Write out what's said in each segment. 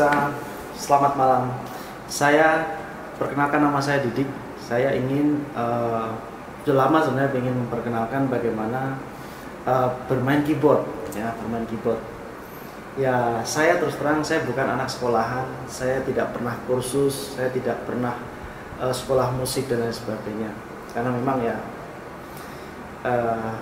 pemirsa, selamat malam. Saya perkenalkan nama saya Didik. Saya ingin uh, sudah lama sebenarnya ingin memperkenalkan bagaimana uh, bermain keyboard, ya bermain keyboard. Ya saya terus terang saya bukan anak sekolahan, saya tidak pernah kursus, saya tidak pernah uh, sekolah musik dan lain sebagainya. Karena memang ya uh,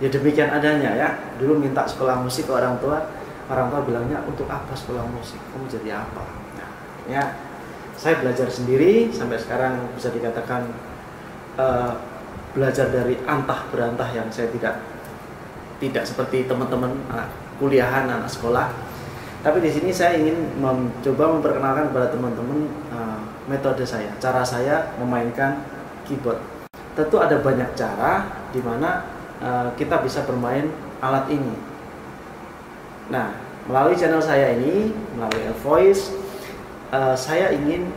ya demikian adanya ya. Dulu minta sekolah musik ke orang tua, orang tua bilangnya untuk apa sekolah musik? Kamu jadi apa? Nah ya saya belajar sendiri sampai sekarang bisa dikatakan uh, belajar dari antah berantah yang saya tidak tidak seperti teman-teman anak kuliahan anak sekolah. Tapi di sini saya ingin mencoba memperkenalkan kepada teman-teman uh, metode saya. Cara saya memainkan keyboard. Tentu ada banyak cara di mana uh, kita bisa bermain alat ini Nah, melalui channel saya ini, melalui Voice, uh, saya ingin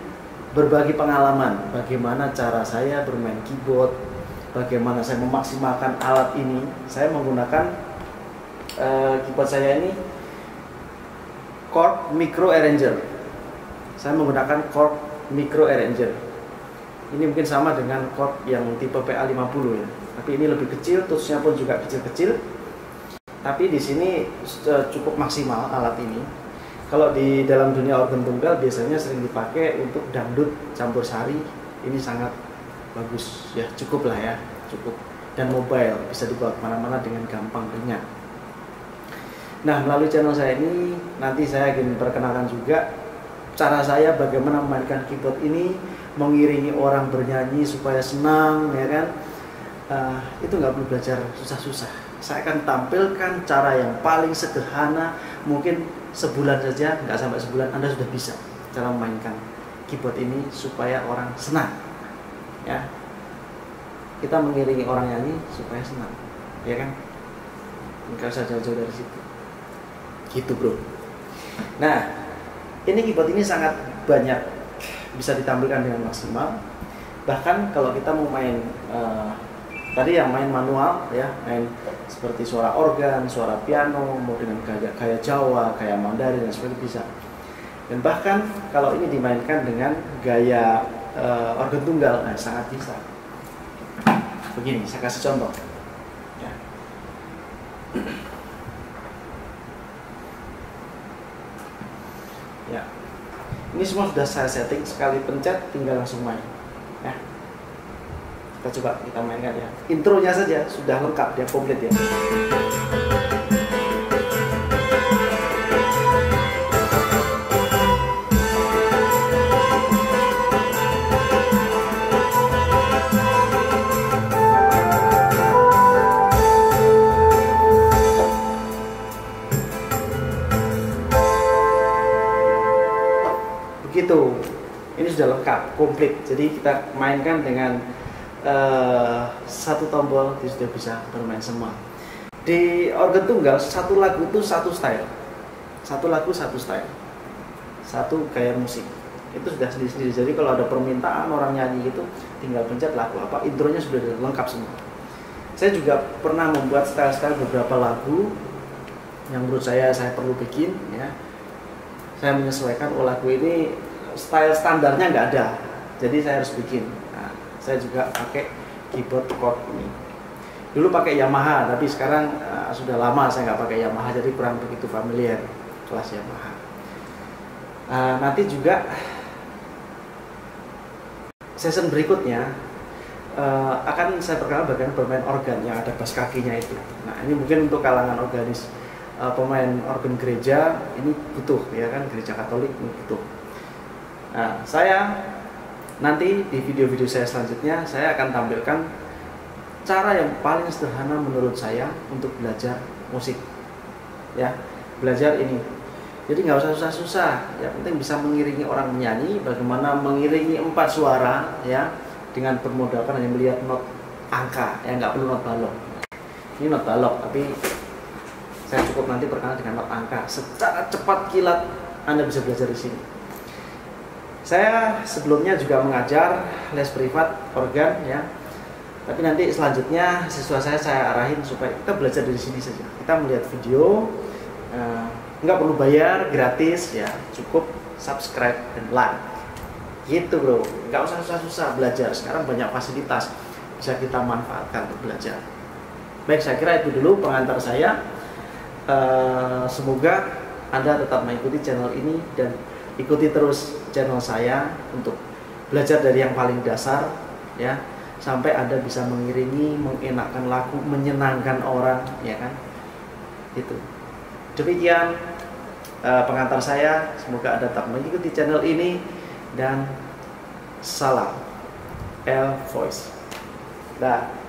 berbagi pengalaman bagaimana cara saya bermain keyboard, bagaimana saya memaksimalkan alat ini. Saya menggunakan uh, keyboard saya ini Korg Micro Arranger. Saya menggunakan Korg Micro Arranger. Ini mungkin sama dengan Korg yang tipe PA50 ya. Tapi ini lebih kecil, tutsnya pun juga kecil-kecil tapi di sini eh, cukup maksimal alat ini. Kalau di dalam dunia organ tunggal biasanya sering dipakai untuk dangdut campur sari. Ini sangat bagus ya, cukup lah ya, cukup. Dan mobile bisa dibawa ke mana-mana dengan gampang ringan. Nah melalui channel saya ini nanti saya ingin perkenalkan juga cara saya bagaimana memainkan keyboard ini mengiringi orang bernyanyi supaya senang ya kan uh, itu nggak perlu belajar susah-susah. Saya akan tampilkan cara yang paling sederhana mungkin sebulan saja nggak sampai sebulan anda sudah bisa cara memainkan keyboard ini supaya orang senang ya. Kita mengiringi orang nyanyi supaya senang ya kan? Nggak usah jauh-jauh dari situ. Gitu bro. Nah ini keyboard ini sangat banyak bisa ditampilkan dengan maksimal. Bahkan kalau kita mau main uh, tadi yang main manual ya main seperti suara organ suara piano mau dengan gaya, gaya Jawa gaya Mandarin dan sebagainya bisa. Dan bahkan kalau ini dimainkan dengan gaya uh, organ tunggal nah, sangat bisa. Begini saya kasih contoh. Ya. ya. Ini semua sudah saya setting sekali pencet tinggal langsung main. Ya kita coba kita mainkan ya. Intronya saja sudah lengkap dia komplit ya. Begitu. Ini sudah lengkap komplit. Jadi kita mainkan dengan uh, satu tombol dia sudah bisa bermain semua. Di organ tunggal satu lagu itu satu style. Satu lagu satu style. Satu gaya musik. Itu sudah sendiri-sendiri. Jadi kalau ada permintaan orang nyanyi itu tinggal pencet lagu apa. Intronya sudah lengkap semua. Saya juga pernah membuat style-style beberapa lagu yang menurut saya saya perlu bikin ya. Saya menyesuaikan oh lagu ini style standarnya nggak ada. Jadi saya harus bikin saya juga pakai keyboard chord ini. Dulu pakai Yamaha tapi sekarang uh, sudah lama saya nggak pakai Yamaha jadi kurang begitu familiar kelas Yamaha. Uh, nanti juga season berikutnya uh, akan saya perkenalkan bagaimana bermain organ yang ada bass kakinya itu. Nah ini mungkin untuk kalangan organis uh, pemain organ gereja ini butuh ya kan gereja Katolik ini butuh. Nah saya Nanti di video-video saya selanjutnya saya akan tampilkan cara yang paling sederhana menurut saya untuk belajar musik. Ya, belajar ini. Jadi nggak usah susah-susah, ya penting bisa mengiringi orang menyanyi, bagaimana mengiringi empat suara ya dengan bermodalkan hanya melihat not angka, ya nggak perlu not balok. Ini not balok, tapi saya cukup nanti perkenalan dengan not angka. Secara cepat kilat Anda bisa belajar di sini. Saya sebelumnya juga mengajar les privat organ ya. Tapi nanti selanjutnya siswa saya saya arahin supaya kita belajar dari sini saja. Kita melihat video uh, nggak perlu bayar gratis ya. Cukup subscribe dan like. Gitu bro. Nggak usah susah-susah belajar. Sekarang banyak fasilitas bisa kita manfaatkan untuk belajar. Baik saya kira itu dulu pengantar saya. Uh, semoga anda tetap mengikuti channel ini dan ikuti terus channel saya untuk belajar dari yang paling dasar ya sampai Anda bisa mengiringi, mengenakkan lagu, menyenangkan orang ya kan. Itu. Demikian uh, pengantar saya, semoga Anda tetap mengikuti channel ini dan salam L Voice. Dah.